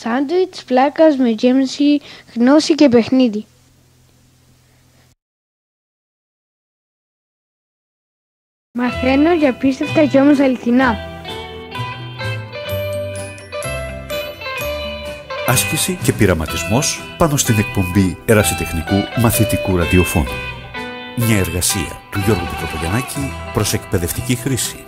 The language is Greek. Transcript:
Σάντουιτς, πλάκας με γέμιση, γνώση και παιχνίδι. Μαθαίνω για πίστευτα και όμως αληθινά. Άσκηση και πειραματισμός πάνω στην εκπομπή ερασιτεχνικού μαθητικού ραδιοφώνου. Μια εργασία του Γιώργου Πετροπογιαννάκη προς εκπαιδευτική χρήση.